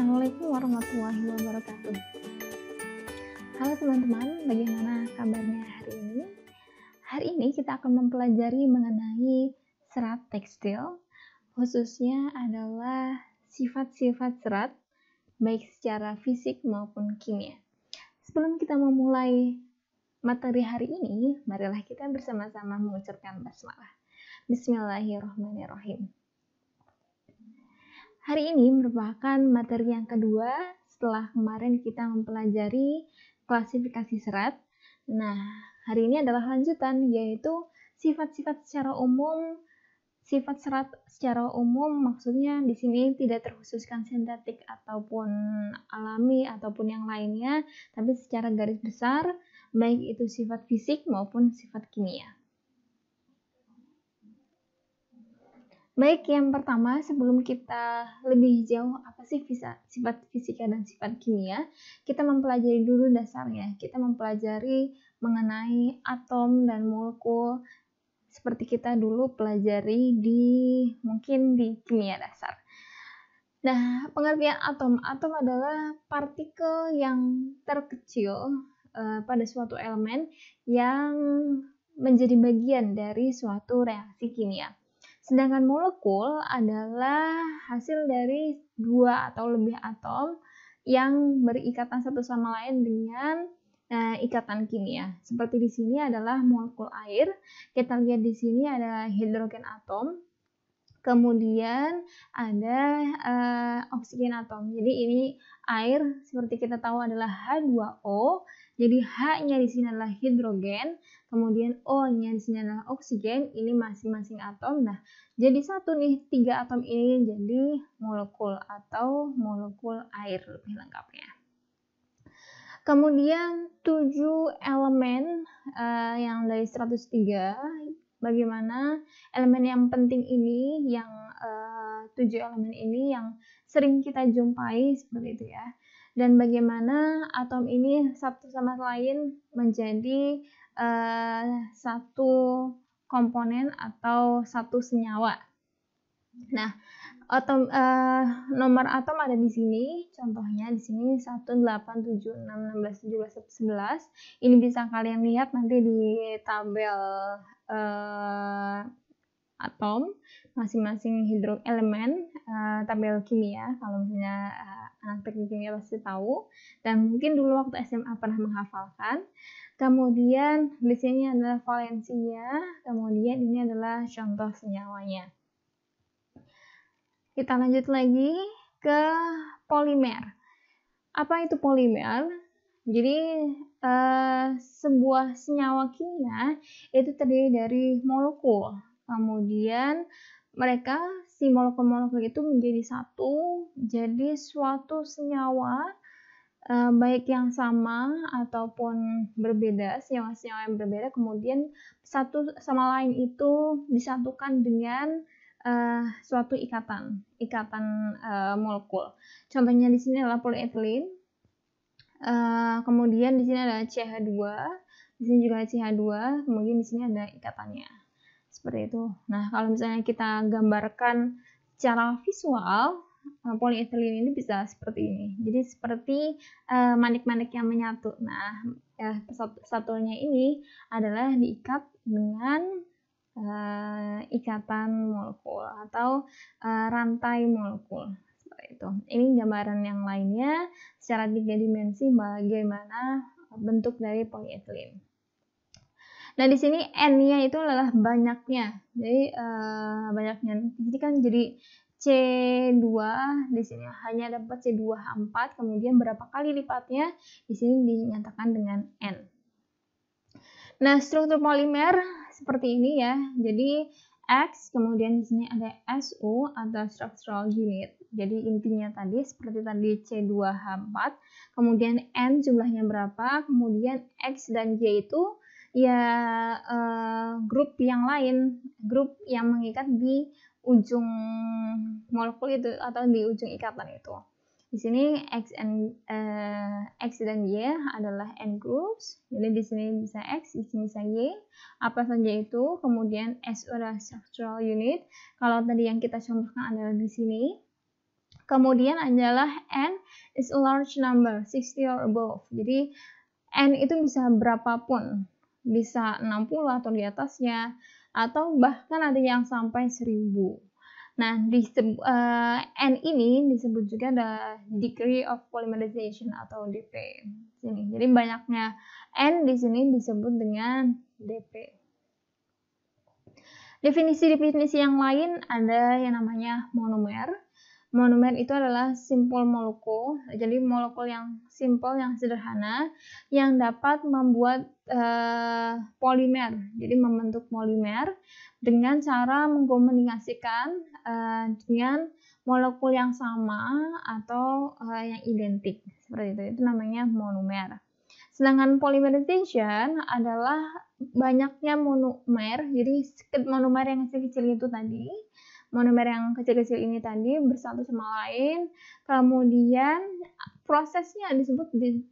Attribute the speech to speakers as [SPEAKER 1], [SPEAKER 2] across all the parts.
[SPEAKER 1] Assalamualaikum warahmatullahi wabarakatuh. Halo teman-teman, bagaimana kabarnya hari ini? Hari ini kita akan mempelajari mengenai serat tekstil, khususnya adalah sifat-sifat serat, baik secara fisik maupun kimia. Sebelum kita memulai materi hari ini, marilah kita bersama-sama mengucapkan basmalah. Bismillahirrahmanirrahim. Hari ini merupakan materi yang kedua setelah kemarin kita mempelajari klasifikasi serat. Nah, hari ini adalah lanjutan yaitu sifat-sifat secara umum. Sifat serat secara umum maksudnya di sini tidak terkhususkan sintetik ataupun alami ataupun yang lainnya, tapi secara garis besar baik itu sifat fisik maupun sifat kimia. Baik, yang pertama sebelum kita lebih jauh apa sih sifat fisika dan sifat kimia, kita mempelajari dulu dasarnya. Kita mempelajari mengenai atom dan molekul seperti kita dulu pelajari di mungkin di kimia dasar. Nah, pengertian atom, atom adalah partikel yang terkecil uh, pada suatu elemen yang menjadi bagian dari suatu reaksi kimia. Sedangkan molekul adalah hasil dari dua atau lebih atom yang berikatan satu sama lain dengan uh, ikatan kimia. Seperti di sini adalah molekul air. Kita lihat di sini ada hidrogen atom. Kemudian ada uh, oksigen atom. Jadi ini air seperti kita tahu adalah H2O. Jadi H-nya di sini adalah hidrogen, kemudian O-nya di sini adalah oksigen, ini masing-masing atom. Nah, jadi satu nih, tiga atom ini jadi molekul atau molekul air lebih lengkapnya. Kemudian tujuh elemen uh, yang dari 103, bagaimana elemen yang penting ini, yang uh, tujuh elemen ini yang sering kita jumpai seperti itu ya. Dan bagaimana atom ini satu sama lain menjadi uh, satu komponen atau satu senyawa. Nah, atom uh, nomor atom ada di sini. Contohnya di sini 1 8 7 6 16 17 11. Ini bisa kalian lihat nanti di tabel uh, atom masing-masing hidro elemen uh, tabel kimia kalau misalnya uh, anak teknik kimia pasti tahu dan mungkin dulu waktu SMA pernah menghafalkan Kemudian di sini adalah valensinya, kemudian ini adalah contoh senyawanya. Kita lanjut lagi ke polimer. Apa itu polimer? Jadi eh, sebuah senyawa kimia itu terdiri dari molekul. Kemudian mereka si molekul-molekul itu menjadi satu, jadi suatu senyawa uh, baik yang sama ataupun berbeda senyawa-senyawa yang berbeda kemudian satu sama lain itu disatukan dengan uh, suatu ikatan ikatan uh, molekul. Contohnya di sini adalah polietilen uh, kemudian di sini ada CH2 di sini juga ada CH2 kemudian di sini ada ikatannya seperti itu nah kalau misalnya kita gambarkan secara visual uh, polietilen ini bisa seperti ini. Jadi seperti uh, manik-manik yang menyatu. Nah, ya, satunya ini adalah diikat dengan uh, ikatan molekul atau uh, rantai molekul. Seperti itu. Ini gambaran yang lainnya secara tiga dimensi bagaimana bentuk dari polietilen. Nah, di sini N-nya itu adalah banyaknya. Jadi uh, banyaknya. Jadi kan jadi C2 di sini hanya dapat C2H4 kemudian berapa kali lipatnya di sini dinyatakan dengan N. Nah, struktur polimer seperti ini ya. Jadi X kemudian di sini ada SU atau structural unit. Jadi intinya tadi seperti tadi C2H4, kemudian N jumlahnya berapa, kemudian X dan Y itu ya uh, grup yang lain, grup yang mengikat di ujung molekul itu atau di ujung ikatan itu. Di sini X, and, uh, X dan Y adalah N groups. Jadi di sini bisa X, di sini bisa Y. Apa saja itu. Kemudian S adalah structural unit. Kalau tadi yang kita contohkan adalah di sini. Kemudian adalah n is a large number, 60 or above. Jadi n itu bisa berapapun, bisa 60 atau di atasnya, atau bahkan ada yang sampai 1000. Nah, di uh, N ini disebut juga ada degree of polymerization atau DP. Sini. Jadi banyaknya N di sini disebut dengan DP. Definisi-definisi yang lain ada yang namanya monomer. Monomer itu adalah simpul molekul, jadi molekul yang simpel, yang sederhana, yang dapat membuat uh, polimer, jadi membentuk polimer dengan cara mengkomunikasikan uh, dengan molekul yang sama atau uh, yang identik, seperti itu. Itu namanya monomer. Sedangkan polymerization adalah banyaknya monomer, jadi monomer yang kecil-kecil itu tadi monomer yang kecil-kecil ini tadi bersatu sama lain. Kemudian prosesnya disebut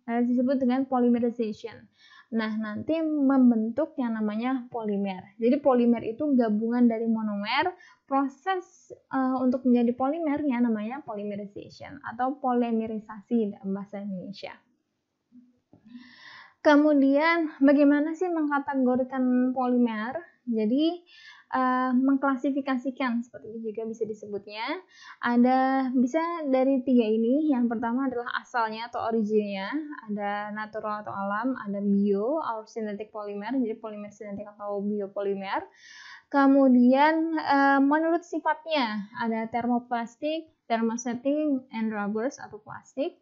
[SPEAKER 1] eh, disebut dengan polymerization. Nah, nanti membentuk yang namanya polimer. Jadi polimer itu gabungan dari monomer, proses uh, untuk menjadi polimernya namanya polymerization atau polimerisasi dalam bahasa Indonesia. Kemudian bagaimana sih mengkategorikan polimer? Jadi uh, mengklasifikasikan seperti itu juga bisa disebutnya. Ada bisa dari tiga ini. Yang pertama adalah asalnya atau originnya, ada natural atau alam, ada bio atau synthetic polymer, jadi polimer sintetik atau biopolimer. Kemudian uh, menurut sifatnya ada termoplastik, thermosetting, and rubbers atau plastik.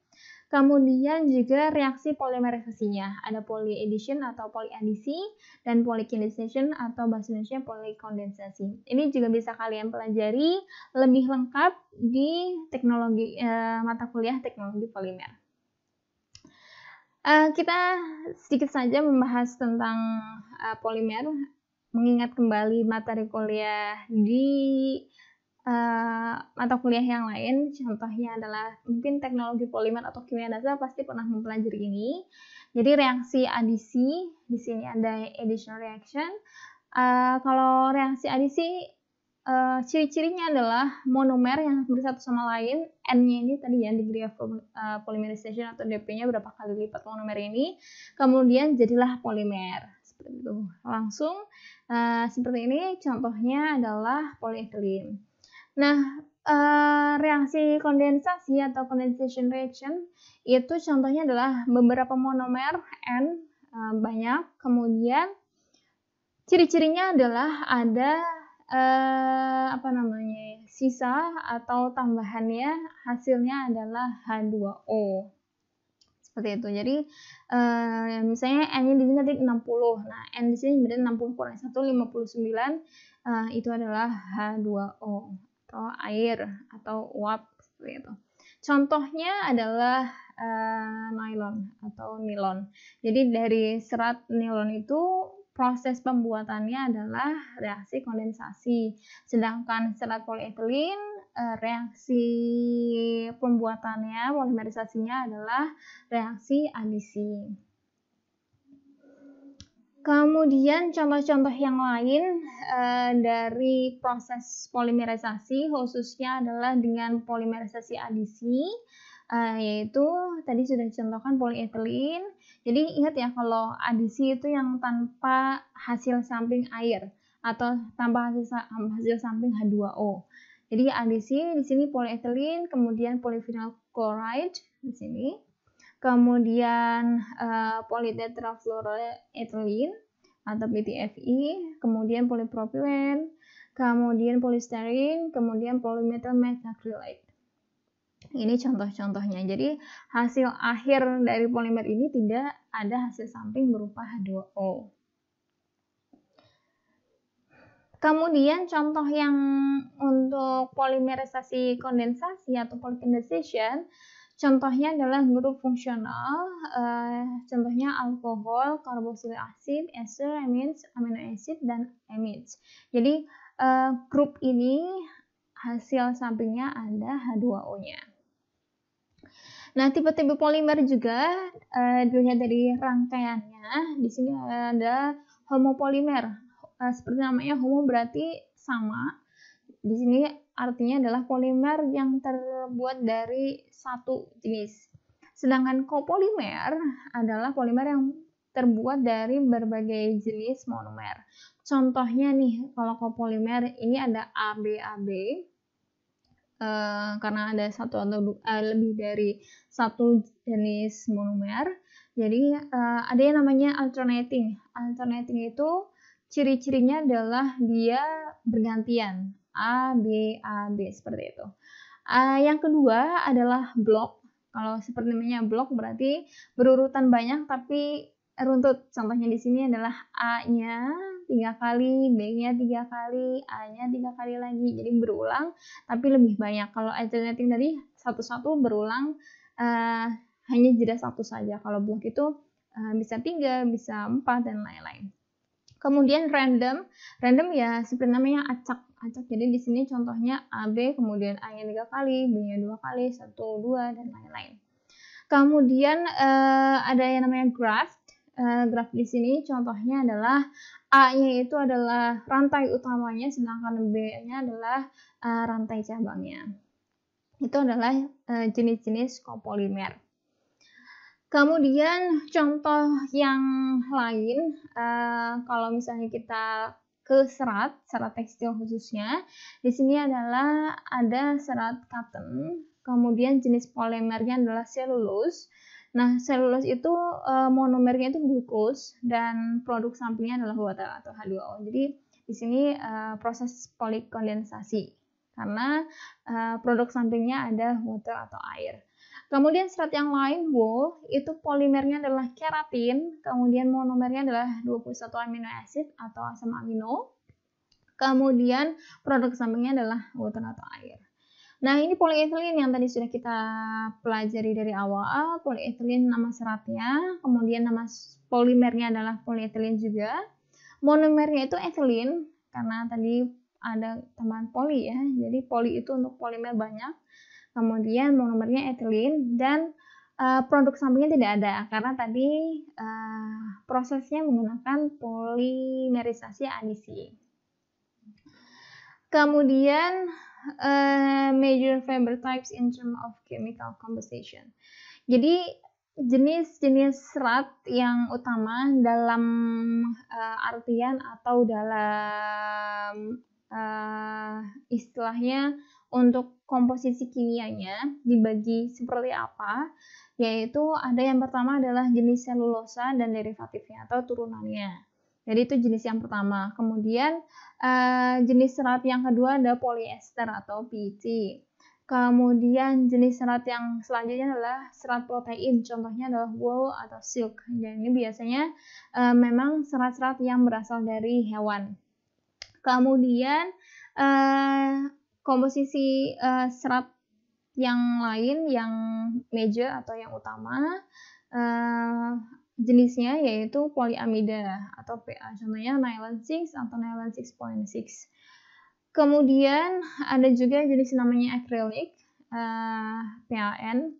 [SPEAKER 1] Kemudian juga reaksi polimerisasinya, ada polyaddition atau polyadisi dan polykondensation atau bahasa Indonesia polykondensasi. Ini juga bisa kalian pelajari lebih lengkap di teknologi eh, mata kuliah teknologi polimer. Uh, kita sedikit saja membahas tentang uh, polimer, mengingat kembali materi kuliah di uh, mata kuliah yang lain, contohnya adalah mungkin teknologi polimer atau kimia dasar pasti pernah mempelajari ini. Jadi reaksi adisi, di sini ada additional reaction. Uh, kalau reaksi adisi, uh, ciri-cirinya adalah monomer yang bersatu sama lain, N-nya ini tadi ya, degree of polymerization atau DP-nya berapa kali lipat monomer ini, kemudian jadilah polimer. Seperti itu. Langsung, uh, seperti ini contohnya adalah polyethylene. Nah, uh, reaksi kondensasi atau condensation reaction itu contohnya adalah beberapa monomer N uh, banyak, kemudian ciri-cirinya adalah ada uh, apa namanya sisa atau tambahannya. Hasilnya adalah H2O seperti itu. Jadi uh, misalnya N-nya di sini tadi 60. Nah, N di sini berarti 60 kurang 1 59 uh, itu adalah H2O atau air atau uap seperti. Contohnya adalah uh, nylon atau nilon. Jadi dari serat nilon itu proses pembuatannya adalah reaksi kondensasi. Sedangkan serat polietilen uh, reaksi pembuatannya polimerisasinya adalah reaksi adisi. Kemudian contoh-contoh yang lain uh, dari proses polimerisasi khususnya adalah dengan polimerisasi adisi uh, yaitu tadi sudah dicontohkan polietilen. Jadi ingat ya kalau adisi itu yang tanpa hasil samping air atau tanpa hasil, hasil samping H2O. Jadi adisi di sini polietilen, kemudian polyphenol chloride di sini kemudian uh, polytetrafluoroethylene atau PTFE, kemudian polipropilen, kemudian polystyrene, kemudian polymethyl methacrylate. Ini contoh-contohnya. Jadi hasil akhir dari polimer ini tidak ada hasil samping berupa H2O. Kemudian contoh yang untuk polimerisasi kondensasi atau polykondensation Contohnya adalah grup fungsional, uh, contohnya alkohol, karboksilik asid, ester, amines, amino acid, dan amides. Jadi uh, grup ini hasil sampingnya ada H2O-nya. Nah, tipe-tipe polimer juga uh, dilihat dari rangkaiannya. Di sini ada homopolimer. Uh, seperti namanya homo berarti sama di sini artinya adalah polimer yang terbuat dari satu jenis. Sedangkan kopolimer adalah polimer yang terbuat dari berbagai jenis monomer. Contohnya nih, kalau kopolimer ini ada ABAB, uh, karena ada satu atau uh, lebih dari satu jenis monomer. Jadi uh, ada yang namanya alternating. Alternating itu ciri-cirinya adalah dia bergantian A B A B seperti itu. Uh, yang kedua adalah blok. Kalau seperti namanya blok berarti berurutan banyak tapi runtut. Contohnya di sini adalah A-nya tiga kali, B-nya tiga kali, A-nya tiga kali lagi. Jadi berulang, tapi lebih banyak. Kalau alternating tadi satu-satu berulang, uh, hanya jeda satu saja. Kalau blok itu uh, bisa tiga, bisa empat, dan lain-lain. Kemudian random, random ya seperti namanya acak. Acak jadi di sini contohnya AB, kemudian A-nya tiga kali, B-nya dua kali, satu, dua, dan lain-lain. Kemudian uh, ada yang namanya graph uh, graf di sini contohnya adalah A-nya itu adalah rantai utamanya, sedangkan B-nya adalah uh, rantai cabangnya. Itu adalah uh, jenis-jenis kopolimer. Kemudian contoh yang lain, kalau misalnya kita ke serat, serat tekstil khususnya, di sini adalah ada serat cotton, kemudian jenis polimernya adalah selulose, Nah, selulose itu uh, monomernya itu glukos dan produk sampingnya adalah water atau H2O. Jadi di sini uh, proses polikondensasi karena uh, produk sampingnya ada water atau air. Kemudian serat yang lain, wool, itu polimernya adalah keratin, kemudian monomernya adalah 21 amino acid atau asam amino. Kemudian produk sampingnya adalah water atau air. Nah, ini polietilen yang tadi sudah kita pelajari dari awal. Polietilen nama seratnya, kemudian nama polimernya adalah polietilen juga. Monomernya itu etilen, karena tadi ada tambahan poli ya. Jadi poli itu untuk polimer banyak. Kemudian monomernya etilen dan uh, produk sampingnya tidak ada karena tadi uh, prosesnya menggunakan polimerisasi adisi. Kemudian uh, major fiber types in terms of chemical composition. Jadi jenis-jenis serat yang utama dalam uh, artian atau dalam uh, istilahnya untuk komposisi kimianya dibagi seperti apa yaitu ada yang pertama adalah jenis selulosa dan derivatifnya atau turunannya jadi itu jenis yang pertama. Kemudian uh, jenis serat yang kedua ada polyester atau PET. Kemudian jenis serat yang selanjutnya adalah serat protein. Contohnya adalah wool atau silk. Dan ini biasanya uh, memang serat-serat yang berasal dari hewan. Kemudian uh, komposisi uh, serat yang lain yang major atau yang utama uh, jenisnya yaitu poliamida atau PA. Contohnya nylon 6 atau nylon 6.6. Kemudian ada juga jenis namanya acrylic uh, PAN,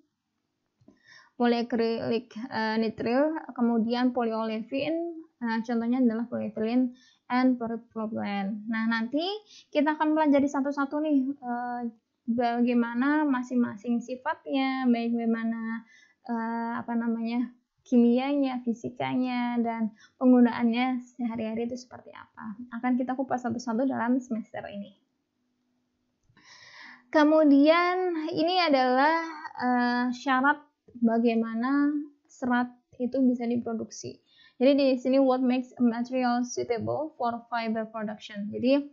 [SPEAKER 1] polyacrylic uh, nitril, kemudian polyolefin, uh, contohnya adalah polyethylene and polypropylene. Nah, nanti kita akan pelajari satu-satu nih uh, bagaimana masing-masing sifatnya, bagaimana uh, apa namanya kimianya, fisikanya, dan penggunaannya sehari-hari itu seperti apa. Akan kita kupas satu-satu dalam semester ini. Kemudian ini adalah uh, syarat bagaimana serat itu bisa diproduksi. Jadi di sini what makes a material suitable for fiber production. Jadi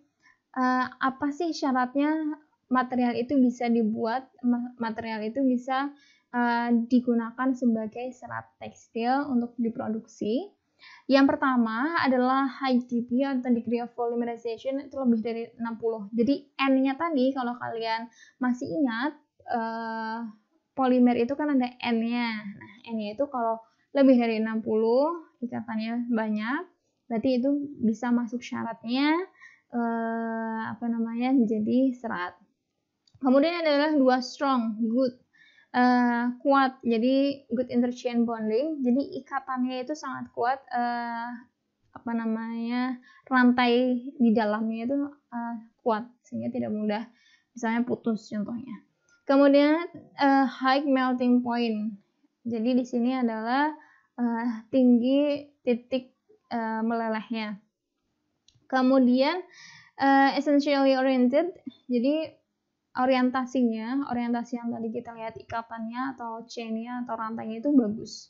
[SPEAKER 1] uh, apa sih syaratnya material itu bisa dibuat, material itu bisa uh, digunakan sebagai serat tekstil untuk diproduksi. Yang pertama adalah high DP atau degree of polymerization itu lebih dari 60. Jadi N-nya tadi kalau kalian masih ingat uh, polimer itu kan ada N-nya. Nah, N-nya itu kalau lebih dari 60 ikatannya banyak, berarti itu bisa masuk syaratnya uh, apa namanya menjadi serat. Kemudian adalah dua strong, good uh, kuat jadi good interchain bonding jadi ikatannya itu sangat kuat uh, apa namanya rantai di dalamnya itu uh, kuat sehingga tidak mudah misalnya putus contohnya. Kemudian uh, high melting point. Jadi di sini adalah uh, tinggi titik uh, melelehnya. Kemudian uh, essentially oriented. Jadi orientasinya, orientasi yang tadi kita lihat ikatannya atau chainnya atau rantainya itu bagus.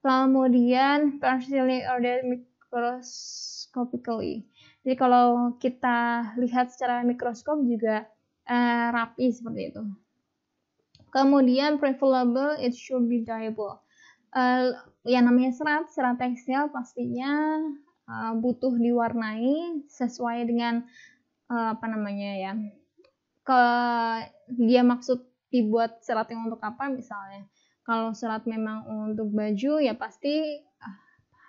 [SPEAKER 1] Kemudian partially ordered microscopically. Jadi kalau kita lihat secara mikroskop juga uh, rapi seperti itu. Kemudian preferable it should be dyeable. Uh, yang namanya serat, serat tekstil pastinya uh, butuh diwarnai sesuai dengan uh, apa namanya ya. Ke dia maksud dibuat serat yang untuk apa misalnya. Kalau serat memang untuk baju ya pasti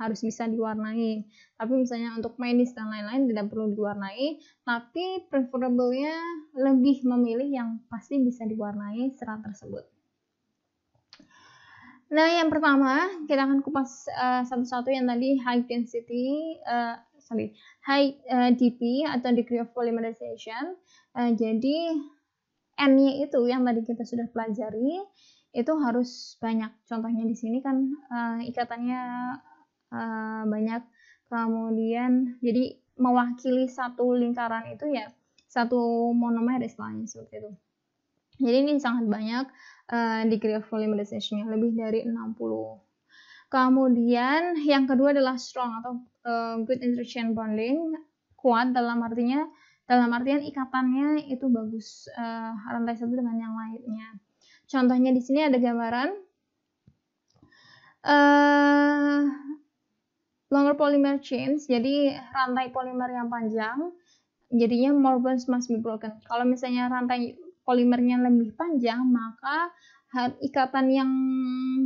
[SPEAKER 1] harus bisa diwarnai. Tapi misalnya untuk medis dan lain-lain tidak perlu diwarnai, tapi preferably-nya lebih memilih yang pasti bisa diwarnai serat tersebut. Nah, yang pertama kita akan kupas uh, satu-satu yang tadi high density, uh, sorry, high uh, DP atau degree of polymerization. Uh, jadi N-nya itu yang tadi kita sudah pelajari itu harus banyak. Contohnya di sini kan uh, ikatannya uh, banyak kemudian jadi mewakili satu lingkaran itu ya satu monomer istilahnya seperti itu jadi ini sangat banyak uh, degree of polymerization lebih dari 60 kemudian yang kedua adalah strong atau uh, good interaction bonding kuat dalam artinya dalam artian ikatannya itu bagus uh, rantai satu dengan yang lainnya contohnya di sini ada gambaran uh, longer polymer chains, jadi rantai polimer yang panjang, jadinya more bonds must be broken. Kalau misalnya rantai polimernya lebih panjang, maka ikatan yang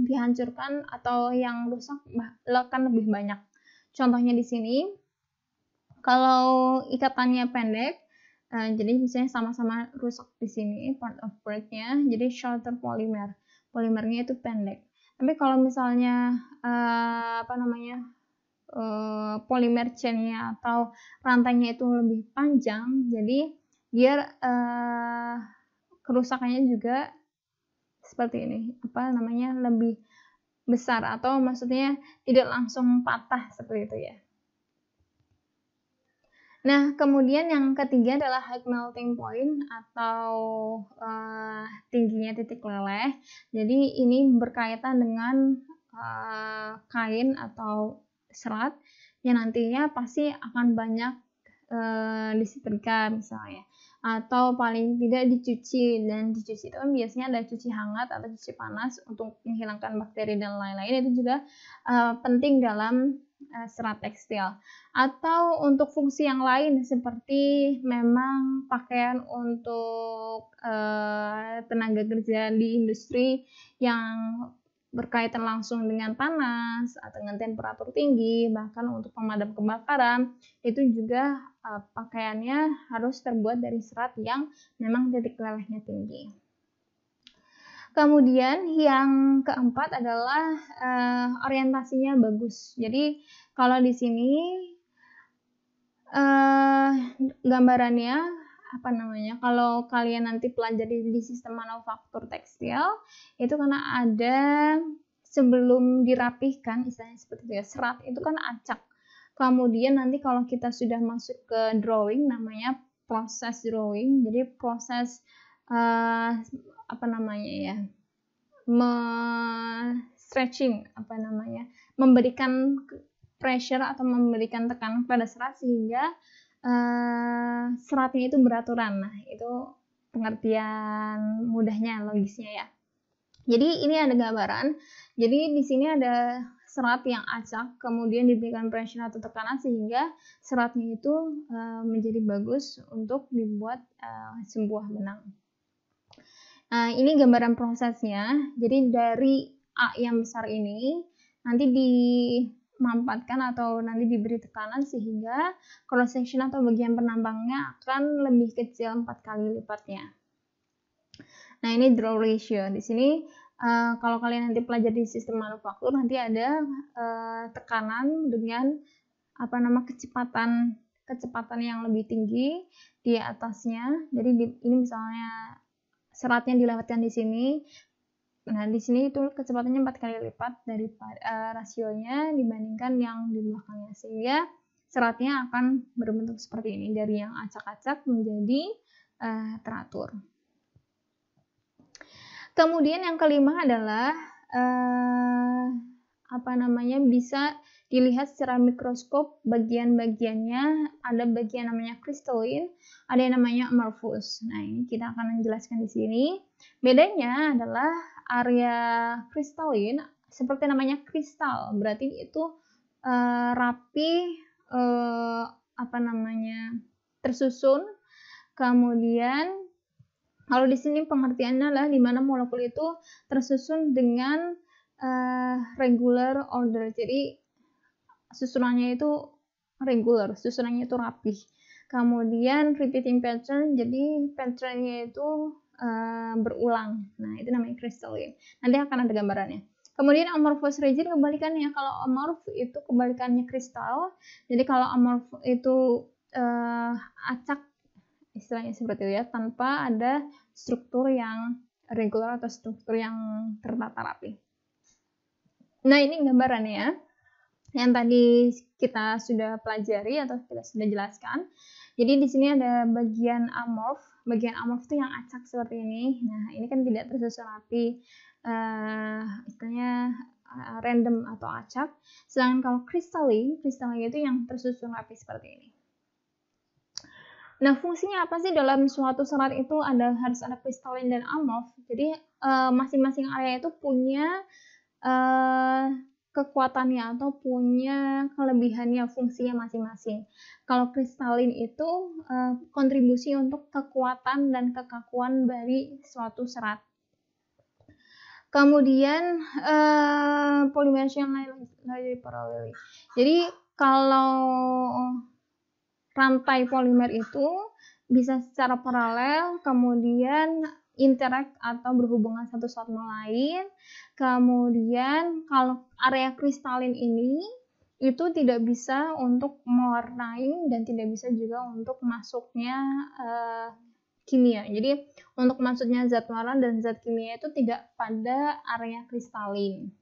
[SPEAKER 1] dihancurkan atau yang rusak akan lebih banyak. Contohnya di sini, kalau ikatannya pendek, uh, jadi misalnya sama-sama rusak di sini part of breaknya, jadi shorter polymer, polimernya itu pendek. Tapi kalau misalnya uh, apa namanya uh, polimer chainnya atau rantainya itu lebih panjang jadi biar uh, kerusakannya juga seperti ini. Apa namanya? Lebih besar atau maksudnya tidak langsung patah seperti itu ya. Nah, kemudian yang ketiga adalah high melting point atau uh, tingginya titik leleh. Jadi ini berkaitan dengan uh, kain atau serat yang nantinya pasti akan banyak e, disetrika misalnya atau paling tidak dicuci dan dicuci itu kan biasanya ada cuci hangat atau cuci panas untuk menghilangkan bakteri dan lain-lain. Itu juga e, penting dalam e, serat tekstil. Atau untuk fungsi yang lain seperti memang pakaian untuk e, tenaga kerja di industri yang berkaitan langsung dengan panas atau dengan temperatur tinggi, bahkan untuk pemadam kebakaran, itu juga uh, pakaiannya harus terbuat dari serat yang memang titik lelehnya tinggi. Kemudian yang keempat adalah uh, orientasinya bagus. Jadi kalau di sini uh, gambarannya apa namanya kalau kalian nanti pelajari di sistem manufaktur tekstil itu karena ada sebelum dirapihkan istilahnya seperti itu ya serat itu kan acak. Kemudian nanti kalau kita sudah masuk ke drawing namanya proses drawing jadi proses uh, apa namanya ya me stretching apa namanya memberikan pressure atau memberikan tekanan pada serat sehingga uh, seratnya itu beraturan. Nah, itu pengertian mudahnya, logisnya ya. Jadi ini ada gambaran. Jadi di sini ada serat yang acak, kemudian diberikan pressure atau tekanan sehingga seratnya itu uh, menjadi bagus untuk dibuat uh, sebuah benang. Nah, ini gambaran prosesnya. Jadi dari A yang besar ini nanti di mampatkan atau nanti diberi tekanan sehingga cross section atau bagian penambangnya akan lebih kecil empat kali lipatnya. Nah ini draw ratio. Di sini uh, kalau kalian nanti pelajari sistem manufaktur nanti ada uh, tekanan dengan apa nama kecepatan kecepatan yang lebih tinggi di atasnya. Jadi di, ini misalnya seratnya dilewatkan di sini. Nah, di sini itu kecepatannya empat kali lipat dari uh, rasionya dibandingkan yang di belakangnya. Sehingga seratnya akan berbentuk seperti ini dari yang acak-acak menjadi uh, teratur. Kemudian yang kelima adalah uh, apa namanya bisa dilihat secara mikroskop bagian-bagiannya ada bagian namanya kristalin, ada yang namanya amorphous. Nah, ini kita akan menjelaskan di sini. Bedanya adalah area kristalin seperti namanya kristal, berarti itu uh, rapi uh, apa namanya? tersusun. Kemudian kalau di sini pengertiannya adalah di mana molekul itu tersusun dengan uh, regular order. Jadi susunannya itu regular, susunannya itu rapih. Kemudian repeating pattern, jadi patternnya itu uh, berulang. Nah, itu namanya crystalline. Nanti akan ada gambarannya. Kemudian amorphous region kebalikannya. Kalau amorph itu kebalikannya kristal. Jadi kalau amorph itu uh, acak istilahnya seperti itu ya, tanpa ada struktur yang regular atau struktur yang tertata rapi. Nah, ini gambarannya ya yang tadi kita sudah pelajari atau kita sudah jelaskan. Jadi di sini ada bagian amorf. Bagian amorf itu yang acak seperti ini. Nah, ini kan tidak tersusun rapi. Uh, istilahnya uh, random atau acak. Sedangkan kalau kristalin, kristalin itu yang tersusun rapi seperti ini. Nah, fungsinya apa sih dalam suatu serat itu ada harus ada kristalin dan amorf. Jadi eh, masing-masing uh, area itu punya uh, kekuatannya atau punya kelebihannya fungsinya masing-masing. Kalau kristalin itu uh, kontribusi untuk kekuatan dan kekakuan dari suatu serat. Kemudian uh, polymerization layer paralel. Jadi kalau rantai polimer itu bisa secara paralel, kemudian interact atau berhubungan satu sama lain. Kemudian kalau area kristalin ini itu tidak bisa untuk mewarnai dan tidak bisa juga untuk masuknya uh, kimia. Jadi untuk masuknya zat warna dan zat kimia itu tidak pada area kristalin.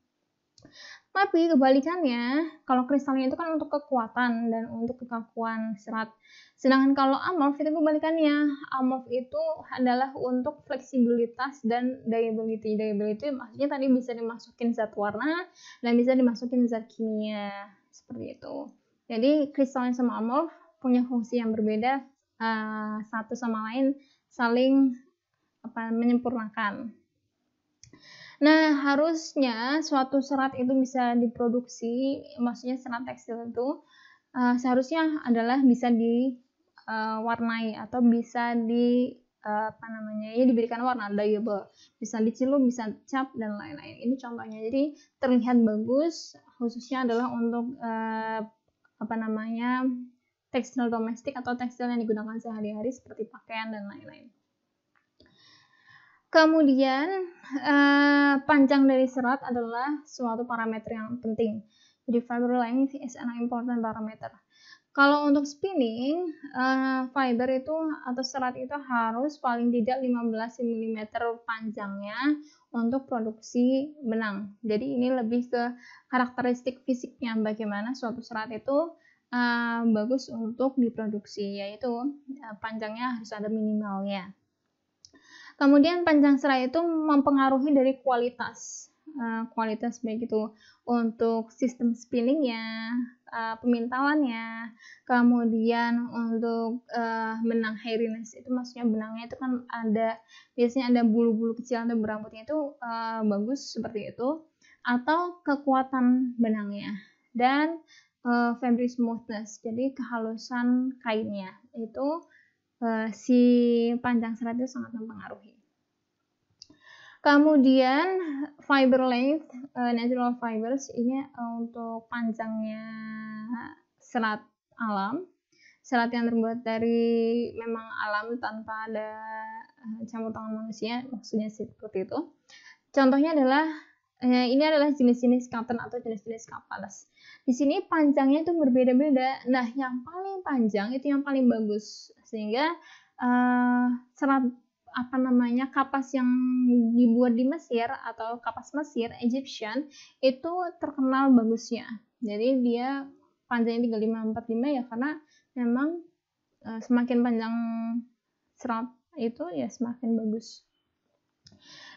[SPEAKER 1] Tapi kebalikannya, kalau kristalnya itu kan untuk kekuatan dan untuk kekakuan serat. Sedangkan kalau amorf itu kebalikannya. Amorf itu adalah untuk fleksibilitas dan dayability. Dayability maksudnya tadi bisa dimasukin zat warna dan bisa dimasukin zat kimia. Seperti itu. Jadi kristalnya sama amorf punya fungsi yang berbeda uh, satu sama lain saling apa menyempurnakan. Nah, harusnya suatu serat itu bisa diproduksi, maksudnya serat tekstil itu uh, seharusnya adalah bisa diwarnai uh, atau bisa di uh, apa namanya ya diberikan warna dyeable bisa dicelup bisa cap dan lain-lain. Ini contohnya. Jadi terlihat bagus khususnya adalah untuk uh, apa namanya tekstil domestik atau tekstil yang digunakan sehari-hari seperti pakaian dan lain-lain Kemudian uh, panjang dari serat adalah suatu parameter yang penting. Jadi fiber length is an important parameter. Kalau untuk spinning, uh, fiber itu atau serat itu harus paling tidak 15 mm panjangnya untuk produksi benang. Jadi ini lebih ke karakteristik fisiknya bagaimana suatu serat itu uh, bagus untuk diproduksi, yaitu panjangnya harus ada minimalnya. Kemudian panjang serai itu mempengaruhi dari kualitas uh, kualitas baik itu untuk sistem spinningnya, uh, pemintalannya, kemudian untuk uh, benang hairiness itu maksudnya benangnya itu kan ada biasanya ada bulu-bulu kecil atau berambutnya itu uh, bagus seperti itu atau kekuatan benangnya dan uh, fabric smoothness jadi kehalusan kainnya itu uh, si panjang serat itu sangat mempengaruhi. Kemudian fiber length, uh, natural fibers ini uh, untuk panjangnya serat alam, serat yang terbuat dari memang alam tanpa ada campur tangan manusia, maksudnya seperti itu. Contohnya adalah eh, ini adalah jenis-jenis cotton atau jenis-jenis kapas. Di sini panjangnya itu berbeda-beda. Nah, yang paling panjang itu yang paling bagus sehingga uh, serat apa namanya kapas yang dibuat di Mesir atau kapas Mesir Egyptian itu terkenal bagusnya. Jadi dia panjangnya 3545 ya karena memang uh, semakin panjang serat itu ya semakin bagus.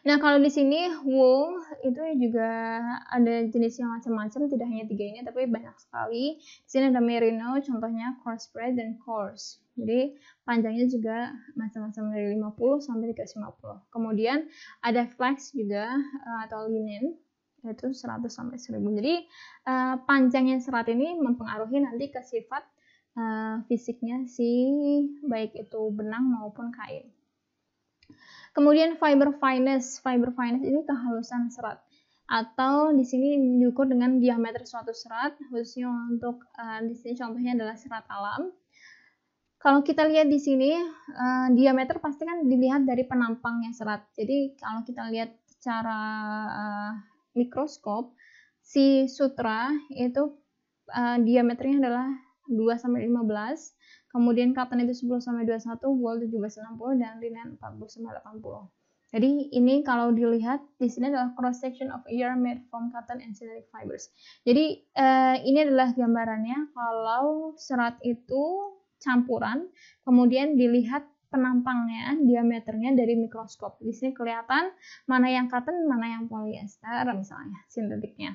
[SPEAKER 1] Nah, kalau di sini wool itu juga ada jenis yang macam-macam, tidak hanya tiga ini, tapi banyak sekali. Di sini ada merino, contohnya crossbred dan coarse. Jadi panjangnya juga macam-macam dari 50 sampai 350. Kemudian ada flax juga eh, atau linen yaitu 100 sampai 1000. Jadi uh, panjangnya serat ini mempengaruhi nanti ke sifat uh, fisiknya si baik itu benang maupun kain. Kemudian fiber fineness, fiber fineness ini kehalusan serat atau di sini diukur dengan diameter suatu serat khususnya untuk uh, di sini contohnya adalah serat alam. Kalau kita lihat di sini uh, diameter pasti kan dilihat dari penampangnya serat. Jadi kalau kita lihat secara uh, mikroskop si sutra itu uh, diameternya adalah 2 sampai 15 Kemudian cotton itu 10 sampai 21, wool 17 60 dan linen 40 sampai 80. Jadi ini kalau dilihat di sini adalah cross section of yarn made from cotton and synthetic fibers. Jadi uh, ini adalah gambarannya kalau serat itu campuran, kemudian dilihat penampangnya, diameternya dari mikroskop. Di sini kelihatan mana yang cotton, mana yang polyester misalnya, sintetiknya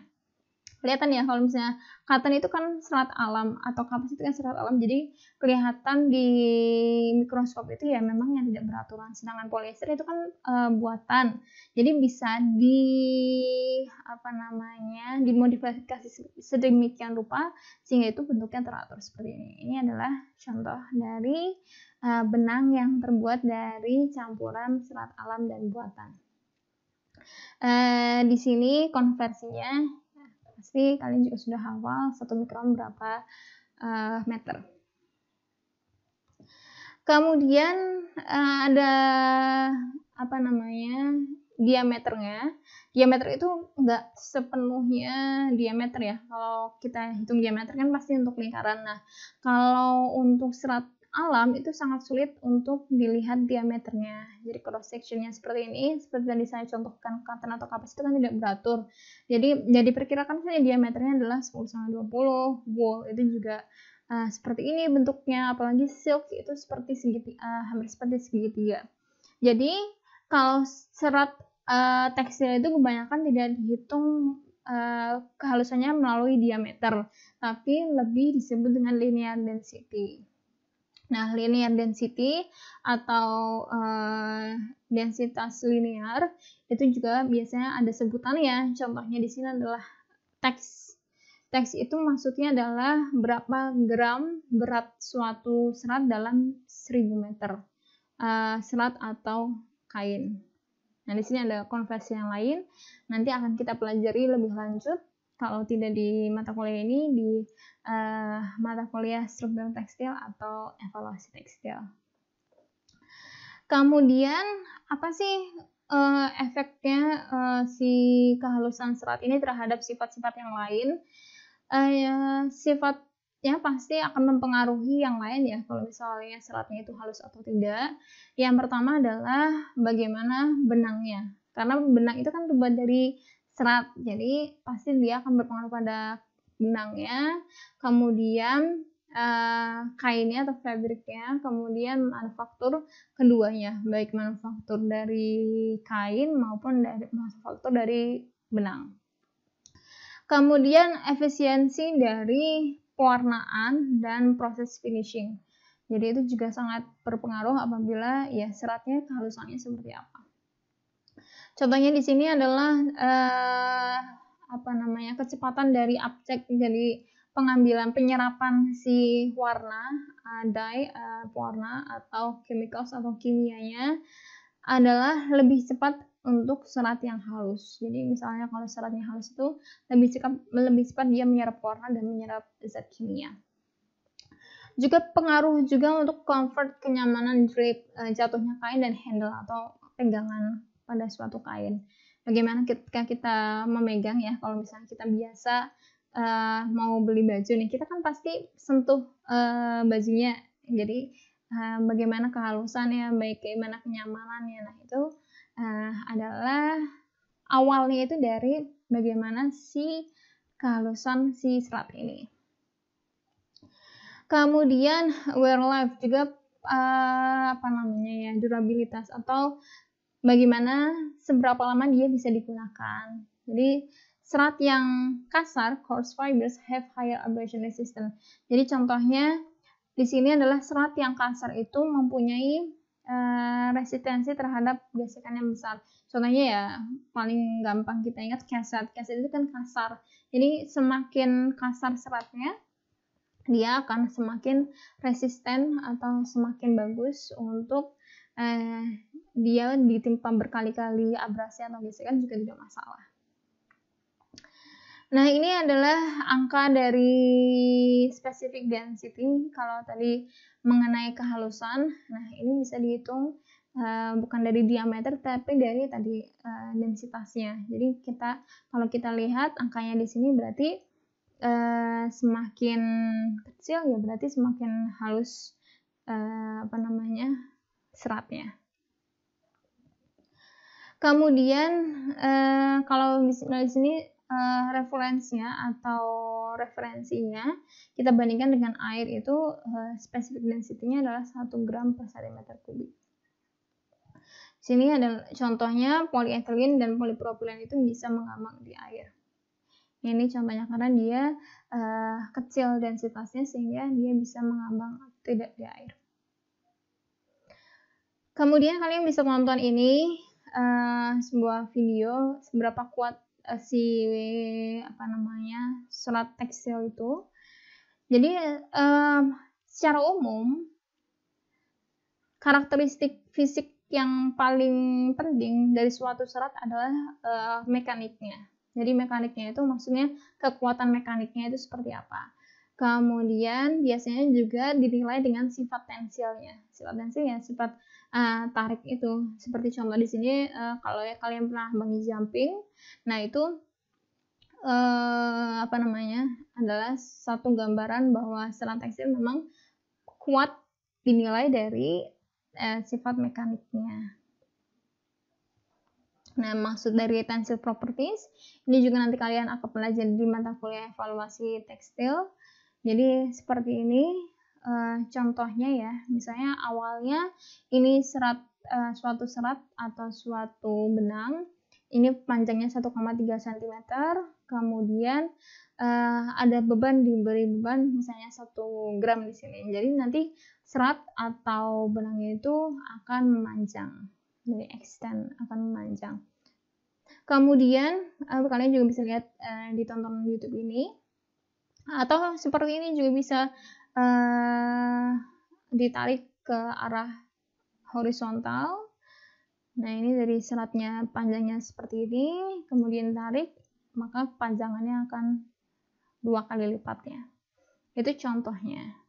[SPEAKER 1] kelihatan ya kalau misalnya cotton itu kan serat alam atau kapas itu kan serat alam. Jadi kelihatan di mikroskop itu ya memang yang tidak beraturan. Sedangkan polyester itu kan e, buatan. Jadi bisa di apa namanya dimodifikasi sedemikian rupa sehingga itu bentuknya teratur seperti ini. Ini adalah contoh dari e, benang yang terbuat dari campuran serat alam dan buatan. E, di sini konversinya pasti kalian juga sudah hafal satu mikron berapa uh, meter. Kemudian uh, ada apa namanya diameternya. Diameter itu enggak sepenuhnya diameter ya. Kalau kita hitung diameter kan pasti untuk lingkaran. Nah, kalau untuk serat alam itu sangat sulit untuk dilihat diameternya. Jadi cross sectionnya seperti ini, seperti tadi saya contohkan cotton atau kapas itu kan tidak beratur. Jadi jadi perkirakan saja diameternya adalah 10 sampai 20. Wool itu juga uh, seperti ini bentuknya, apalagi silk itu seperti segitiga, uh, hampir seperti segitiga. Jadi kalau serat uh, tekstil itu kebanyakan tidak dihitung kehalusannya melalui diameter, tapi lebih disebut dengan linear density. Nah, linear density atau uh, densitas linear itu juga biasanya ada sebutannya. Contohnya di sini adalah teks. Teks itu maksudnya adalah berapa gram berat suatu serat dalam 1000 meter uh, serat atau kain. Nah, di sini ada konversi yang lain. Nanti akan kita pelajari lebih lanjut kalau tidak di mata kuliah ini di uh, mata kuliah struktur tekstil atau evaluasi tekstil. Kemudian apa sih uh, efeknya uh, si kehalusan serat ini terhadap sifat-sifat yang lain? Uh, ya, sifatnya pasti akan mempengaruhi yang lain ya kalau misalnya seratnya itu halus atau tidak. Yang pertama adalah bagaimana benangnya. Karena benang itu kan terbuat dari serat. Jadi pasti dia akan berpengaruh pada benangnya, kemudian uh, kainnya atau fabriknya, kemudian manufaktur keduanya, baik manufaktur dari kain maupun dari manufaktur dari benang. Kemudian efisiensi dari pewarnaan dan proses finishing. Jadi itu juga sangat berpengaruh apabila ya seratnya kehalusannya seperti apa. Contohnya di sini adalah uh, apa namanya kecepatan dari objek dari pengambilan penyerapan si warna uh, dye uh, warna atau chemicals atau kimianya adalah lebih cepat untuk serat yang halus. Jadi misalnya kalau seratnya halus itu lebih cepat lebih cepat dia menyerap warna dan menyerap zat kimia. Juga pengaruh juga untuk comfort kenyamanan drape uh, jatuhnya kain dan handle atau pegangan pada suatu kain. bagaimana ketika kita memegang ya kalau misalnya kita biasa uh, mau beli baju nih kita kan pasti sentuh uh, bajunya. Jadi uh, bagaimana kehalusannya bagaimana kenyamanannya nah itu uh, adalah awalnya itu dari bagaimana si kehalusan si serat ini. Kemudian wear life juga uh, apa namanya ya durabilitas atau bagaimana seberapa lama dia bisa digunakan. Jadi serat yang kasar, coarse fibers have higher abrasion resistance. Jadi contohnya di sini adalah serat yang kasar itu mempunyai uh, resistensi terhadap gesekan yang besar. Contohnya ya paling gampang kita ingat kaset. Kaset itu kan kasar. Jadi semakin kasar seratnya, dia akan semakin resisten atau semakin bagus untuk eh, dia ditimpa berkali-kali abrasi atau gesekan juga tidak masalah. Nah, ini adalah angka dari specific density. Kalau tadi mengenai kehalusan, nah ini bisa dihitung uh, bukan dari diameter tapi dari tadi uh, densitasnya. Jadi kita kalau kita lihat angkanya di sini berarti uh, semakin kecil ya berarti semakin halus uh, apa namanya seratnya. Kemudian uh, kalau di sini uh, referensinya atau referensinya kita bandingkan dengan air itu uh, specific density-nya adalah 1 gram per cm kubik. Sini ada contohnya polyethylene dan polipropilen itu bisa mengambang di air. Ini contohnya karena dia uh, kecil densitasnya sehingga dia bisa mengambang tidak di air. Kemudian kalian bisa nonton ini uh, sebuah video seberapa kuat uh, si apa namanya serat tekstil itu. Jadi uh, secara umum karakteristik fisik yang paling penting dari suatu serat adalah uh, mekaniknya. Jadi mekaniknya itu maksudnya kekuatan mekaniknya itu seperti apa. Kemudian biasanya juga dinilai dengan sifat tensilnya. Sifat tensilnya sifat uh, tarik itu. Seperti contoh di sini uh, kalau ya kalian pernah bungee jumping, nah itu uh, apa namanya? adalah satu gambaran bahwa serat tekstil memang kuat dinilai dari uh, sifat mekaniknya. Nah, maksud dari tensile properties ini juga nanti kalian akan pelajari di mata kuliah evaluasi tekstil. Jadi seperti ini uh, contohnya ya. Misalnya awalnya ini serat uh, suatu serat atau suatu benang ini panjangnya 1,3 cm, kemudian uh, ada beban diberi beban misalnya 1 gram di sini. Jadi nanti serat atau benangnya itu akan memanjang dari extend akan memanjang. Kemudian uh, kalian juga bisa lihat uh, di tontonan YouTube ini atau seperti ini juga bisa uh, ditarik ke arah horizontal. Nah, ini dari seratnya panjangnya seperti ini, kemudian tarik, maka panjangannya akan dua kali lipatnya. Itu contohnya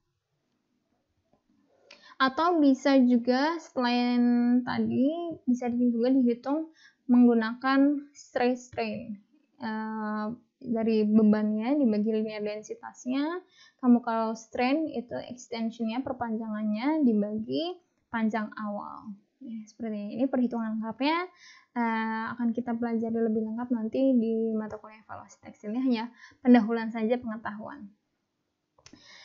[SPEAKER 1] atau bisa juga selain tadi bisa juga dihitung menggunakan stress strain uh, dari bebannya dibagi linear densitasnya. Kamu kalau strain itu extensionnya perpanjangannya dibagi panjang awal. Ya, seperti ini. ini perhitungan lengkapnya. Uh, akan kita pelajari lebih lengkap nanti di mata kuliah evaluasi tekstilnya. Hanya pendahuluan saja pengetahuan.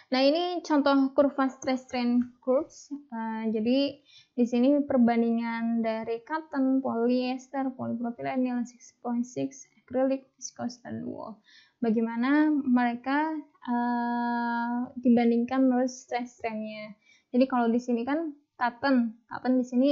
[SPEAKER 1] Nah, ini contoh kurva stress strain curves. Uh, jadi di sini perbandingan dari cotton, polyester, polypropylen, nilai 6.6, acrylic, viscose, dan wool. Bagaimana mereka uh, dibandingkan menurut stress strainnya. Jadi kalau di sini kan cotton, cotton di sini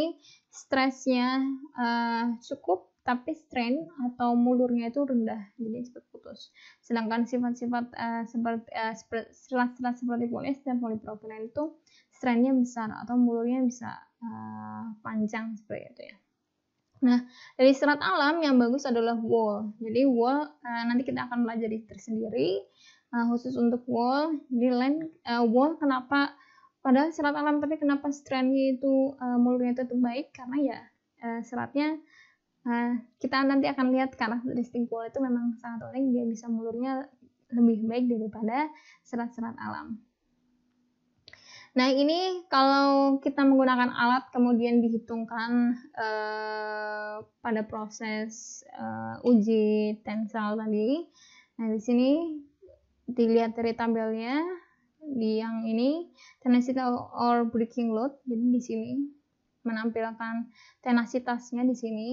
[SPEAKER 1] stressnya uh, cukup tapi strain atau mulurnya itu rendah jadi cepat putus sedangkan sifat-sifat uh, seperti uh, selat-selat seperti polyester polipropilen itu strainnya besar atau mulurnya bisa uh, panjang seperti itu ya nah dari serat alam yang bagus adalah wool. Jadi wool uh, nanti kita akan belajar tersendiri uh, khusus untuk wool. Jadi lain uh, wool kenapa padahal serat alam tapi kenapa strainnya itu uh, mulurnya itu baik? Karena ya seratnya kita nanti akan lihat karakteristik wool itu memang sangat unik. Dia bisa mengulurnya lebih baik daripada serat-serat alam Nah, ini kalau kita menggunakan alat kemudian dihitungkan uh, pada proses uh, uji tensel tadi. Nah, di sini dilihat dari tabelnya di yang ini tenacity or breaking load. Jadi di sini menampilkan tenasitasnya di sini.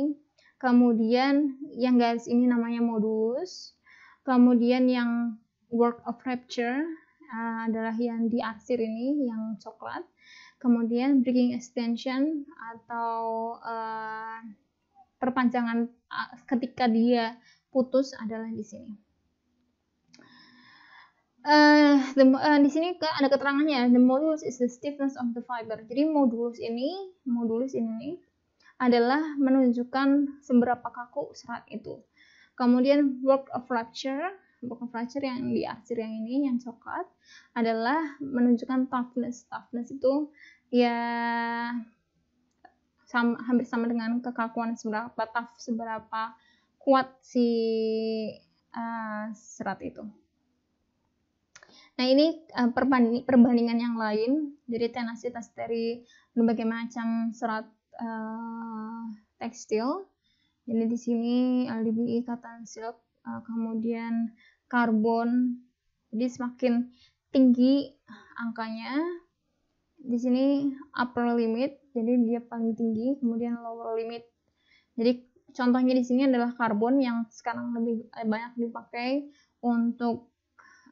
[SPEAKER 1] Kemudian yang garis ini namanya modulus. Kemudian yang work of rupture uh, adalah yang di arsir ini yang coklat. Kemudian breaking extension atau uh, perpanjangan uh, ketika dia putus adalah di sini. Uh, uh, di sini ada keterangannya. The modulus is the stiffness of the fiber. Jadi modulus ini modulus ini adalah menunjukkan seberapa kaku serat itu. Kemudian work of rupture bukan fracture yang di arsir yang ini yang coklat adalah menunjukkan toughness. Toughness itu ya sama, hampir sama dengan kekakuan seberapa tough seberapa kuat si uh, serat itu. Nah ini uh, perbanding, perbandingan yang lain. Jadi tenasitas dari berbagai macam serat uh, tekstil. Jadi di sini LDBE cotton silk uh, kemudian karbon. Jadi semakin tinggi angkanya di sini upper limit, jadi dia paling tinggi, kemudian lower limit. Jadi contohnya di sini adalah karbon yang sekarang lebih eh, banyak dipakai untuk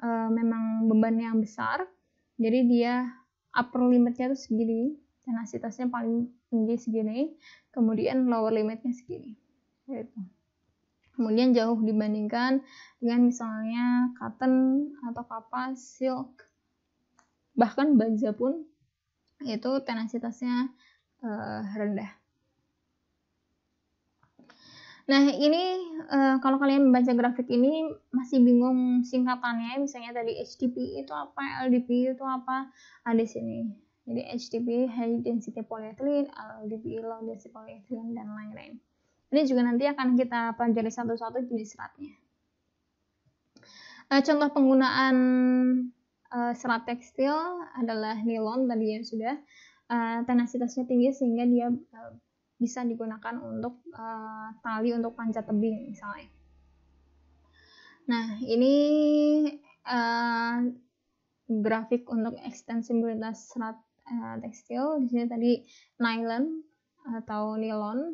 [SPEAKER 1] uh, memang beban yang besar. Jadi dia upper limitnya itu segini, tenasitasnya paling tinggi segini, kemudian lower limitnya segini. Gitu kemudian jauh dibandingkan dengan misalnya cotton atau kapas, silk, bahkan baja pun itu tenasitasnya uh, rendah. Nah, ini uh, kalau kalian membaca grafik ini masih bingung singkatannya, misalnya tadi HDP itu apa, LDP itu apa, ada di sini. Jadi HDP high density polyethylene, LDP low density polyethylene dan lain-lain. Ini juga nanti akan kita pelajari satu-satu jenis seratnya. Uh, contoh penggunaan uh, serat tekstil adalah nilon tadi yang sudah uh, tenasitasnya tinggi sehingga dia bisa digunakan untuk tali untuk panjat tebing misalnya. Nah ini grafik untuk ekstensibilitas serat tekstil di sini tadi nylon atau nilon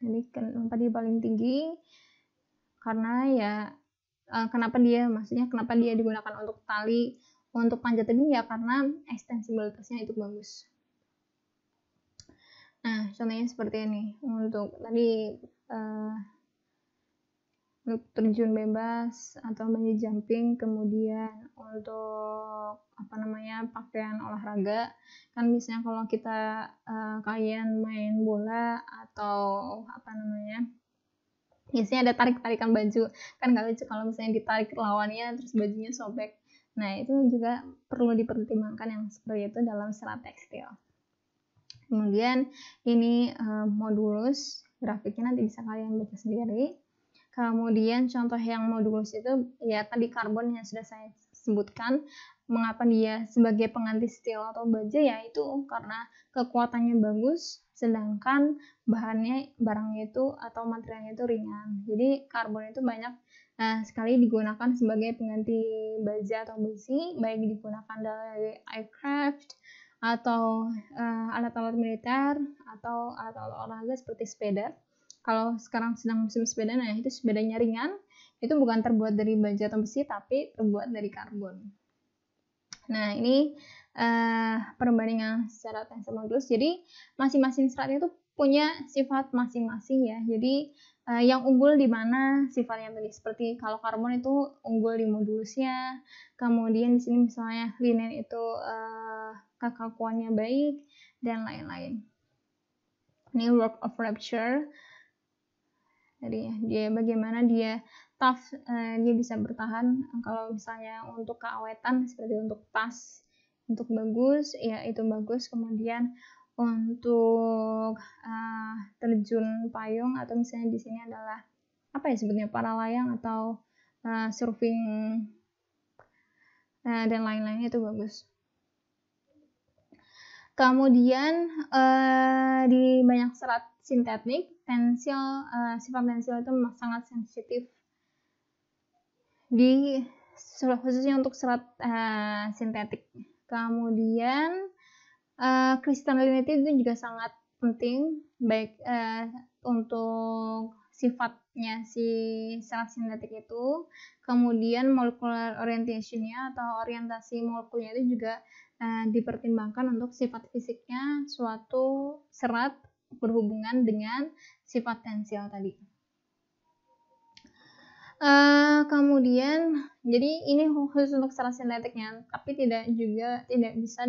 [SPEAKER 1] jadi kenapa dia paling tinggi karena ya uh, kenapa dia maksudnya kenapa dia digunakan untuk tali untuk panjat tebing? Ya karena ekstensibilitasnya itu bagus. Nah contohnya seperti ini. Untuk tadi untuk terjun bebas atau bungee jumping kemudian untuk apa namanya pakaian olahraga. Kan misalnya kalau kita uh, kalian main bola atau apa namanya biasanya ada tarik tarikan baju. Kan nggak lucu kalau misalnya ditarik lawannya terus bajunya sobek. Nah itu juga perlu dipertimbangkan yang seperti itu dalam serat tekstil. Kemudian ini uh, modulus grafiknya nanti bisa kalian baca sendiri Kemudian contoh yang modulus itu ya tadi karbon yang sudah saya sebutkan. Mengapa dia sebagai pengganti steel atau baja ya itu karena kekuatannya bagus sedangkan bahannya barangnya itu atau materialnya itu ringan. Jadi karbon itu banyak nah, sekali digunakan sebagai pengganti baja atau besi baik digunakan dari aircraft atau uh, alat-alat militer atau alat-alat olahraga seperti sepeda kalau sekarang sedang musim sepeda nah itu sepedanya ringan itu bukan terbuat dari baja atau besi tapi terbuat dari karbon. Nah ini uh, perbandingan secara tensor modulus. Jadi masing-masing serat itu punya sifat masing-masing ya. Jadi uh, yang unggul di mana sifatnya tadi. Seperti kalau karbon itu unggul di modulusnya kemudian di sini misalnya linen itu uh, kekakuannya baik dan lain-lain. Ini work of rupture jadi dia bagaimana dia tough uh, dia bisa bertahan kalau misalnya untuk keawetan seperti untuk tas untuk bagus ya itu bagus kemudian untuk uh, terjun payung atau misalnya di sini adalah apa ya sebetulnya para layang atau uh, surfing uh, dan lain-lainnya itu bagus. Kemudian uh, di banyak serat sintetik, tensil uh, sifat tensil itu sangat sensitif di khususnya untuk serat uh, sintetik. Kemudian uh, kristalinity itu juga sangat penting baik uh, untuk sifatnya si serat sintetik itu kemudian molecular orientationnya atau orientasi molekulnya itu juga uh, dipertimbangkan untuk sifat fisiknya suatu serat berhubungan dengan sifat tensil tadi. Uh, kemudian, jadi ini khusus untuk serat sintetiknya, tapi tidak juga tidak bisa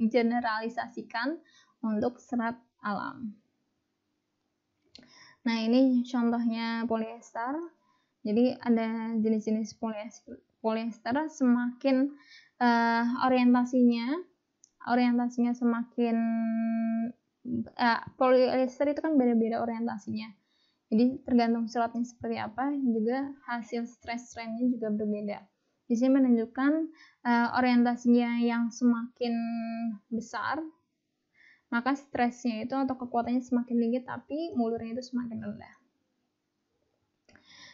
[SPEAKER 1] digeneralisasikan untuk serat alam. Nah ini contohnya polyester. Jadi ada jenis-jenis polyester semakin uh, orientasinya orientasinya semakin uh, polyester itu kan beda-beda orientasinya jadi tergantung seratnya seperti apa juga hasil stress strainnya juga berbeda di sini menunjukkan uh, orientasinya yang semakin besar maka stresnya itu atau kekuatannya semakin tinggi tapi mulurnya itu semakin rendah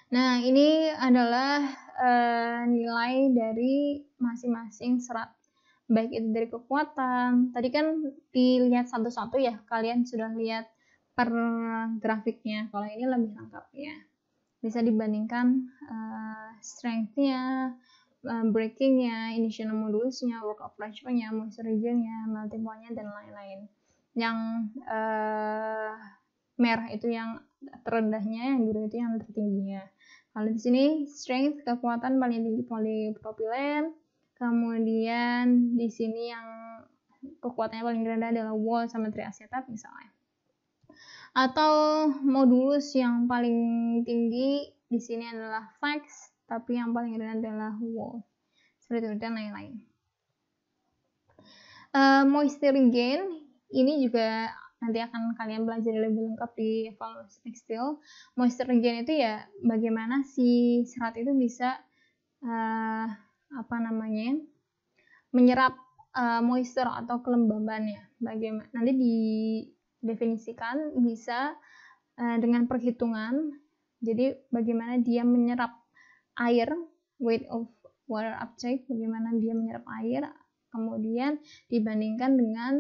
[SPEAKER 1] Nah, ini adalah uh, nilai dari masing-masing serat. Baik itu dari kekuatan. Tadi kan dilihat satu-satu ya, kalian sudah lihat per grafiknya. Kalau ini lebih lengkap ya. Bisa dibandingkan uh, strength-nya, uh, breaking-nya, initial modulus-nya, work of pressure-nya, moisture region-nya, melting point-nya, dan lain-lain. Yang uh, merah itu yang terendahnya, yang biru itu yang tertingginya. Kalau di sini strength kekuatan paling tinggi polipropilen. Kemudian di sini yang kekuatannya paling rendah adalah wall sama triacetat misalnya. Atau modulus yang paling tinggi di sini adalah flex, tapi yang paling rendah adalah wall. Seperti itu dan lain-lain. Uh, moisture gain ini juga nanti akan kalian belajar lebih lengkap di evaluasi tekstil. Moisture gain itu ya bagaimana si serat itu bisa uh, apa namanya menyerap uh, moisture atau kelembabannya. Bagaimana nanti didefinisikan bisa uh, dengan perhitungan. Jadi bagaimana dia menyerap air weight of water object, bagaimana dia menyerap air, kemudian dibandingkan dengan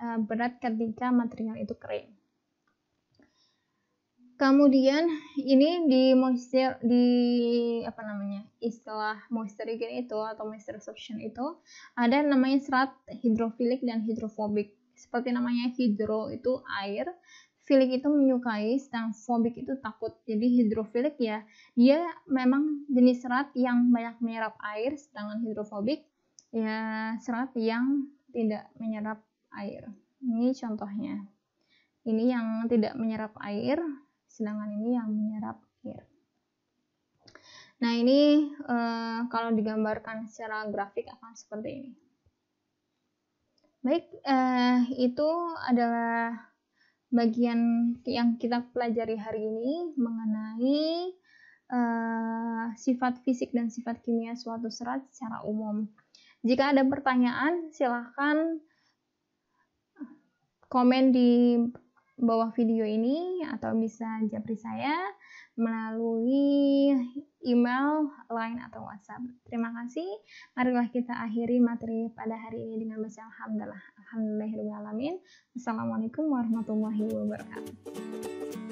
[SPEAKER 1] uh, berat ketika material itu kering. Kemudian ini di moisture di apa namanya istilah moisture gain itu atau moisture absorption itu ada namanya serat hidrofilik dan hidrofobik. Seperti namanya hidro itu air, filik itu menyukai, sedang fobik itu takut. Jadi hidrofilik ya dia memang jenis serat yang banyak menyerap air, sedangkan hidrofobik ya serat yang tidak menyerap air. Ini contohnya. Ini yang tidak menyerap air, sedangkan ini yang menyerap air. Nah, ini e, kalau digambarkan secara grafik akan seperti ini. Baik, e, itu adalah bagian yang kita pelajari hari ini mengenai e, sifat fisik dan sifat kimia suatu serat secara umum. Jika ada pertanyaan, silahkan komen di bawah video ini atau bisa japri saya melalui email, line atau WhatsApp. Terima kasih. Marilah kita akhiri materi pada hari ini dengan baca alhamdulillah. Alhamdulillahirobbilalamin. Assalamualaikum warahmatullahi wabarakatuh.